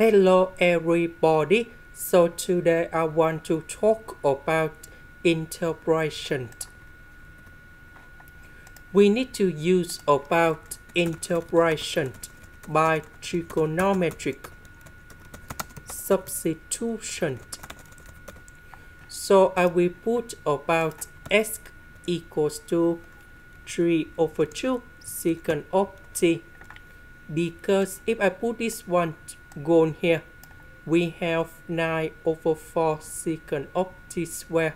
Hello everybody. So today I want to talk about integration. We need to use about integration by trigonometric substitution. So I will put about x equals to 3 over 2 secant of t because if I put this one gone here. We have 9 over 4 secant of square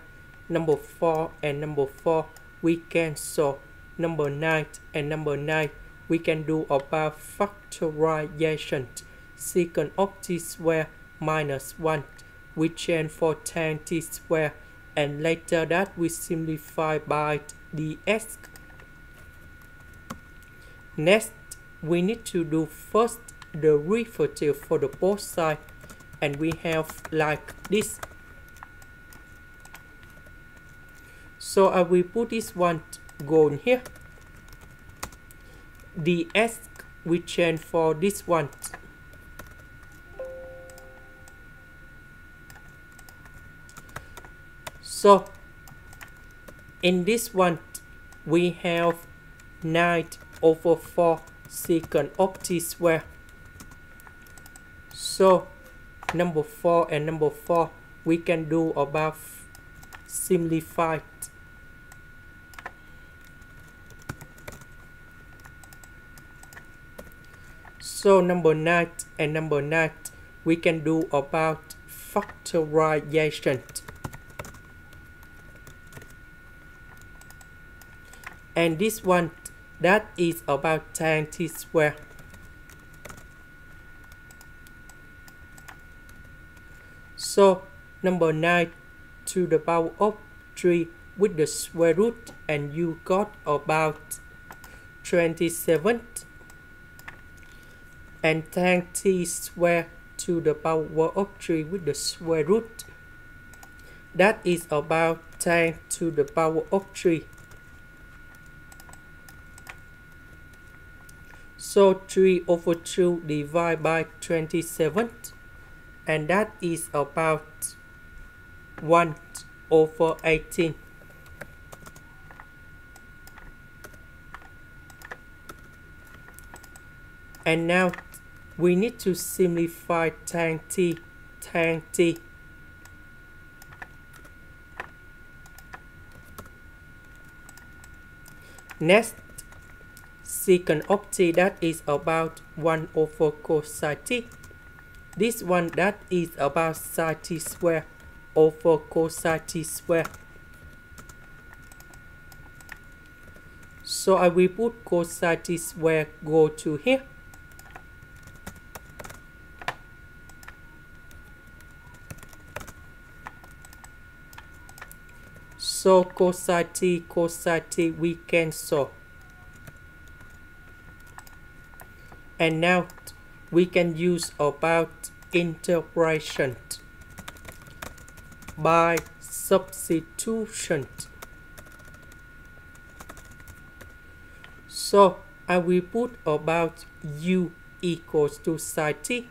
number 4 and number 4 we can cancel number 9 and number 9 we can do about factorization secant of t square minus 1 we change for tan t square and later that we simplify by dx next we need to do first the derivative for the both side and we have like this. So I will put this one going here. The s we change for this one. So in this one we have 9 over 4 secant of t square so number 4 and number 4 we can do about simplified so number 9 and number 9 we can do about factorization. And this one that is about tan t square So number 9 to the power of 3 with the square root and you got about 27 and tan t square to the power of 3 with the square root. That is about tan to the power of 3 so 3 over 2 divided by 27 and that is about 1 over 18 and now we need to simplify tan t tan t next secant of t that is about 1 over cosine t this one that is about sine t square over cosine t square. So I will put t square go to here. So cosine t we cancel. And now we can use about integration by substitution. So I will put about u equals to sine t.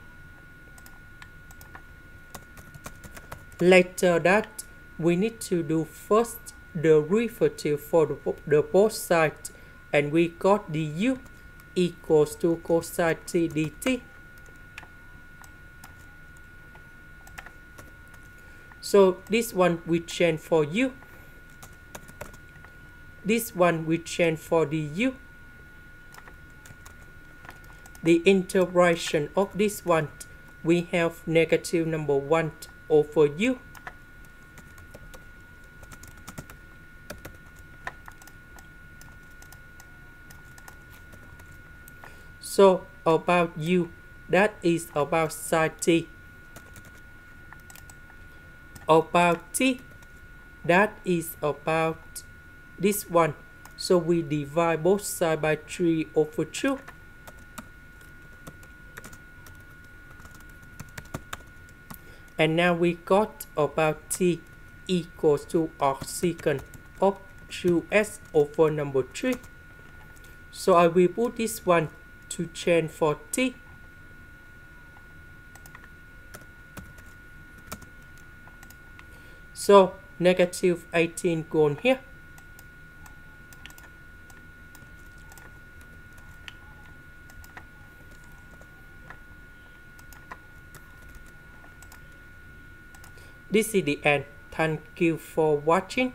Later that we need to do first the derivative for the, both sides and we got the u equals to cosine t dt So this one we change for u. This one we change for the u. The integration of this one, we have negative number 1 over u. So about u, that is about sine t about t that is about this one. So we divide both sides by 3 over 2 and now we got about t equals to arcsecant of 2s over number 3 so I will put this one to change for t So negative 18 gone here. This is the end. Thank you for watching.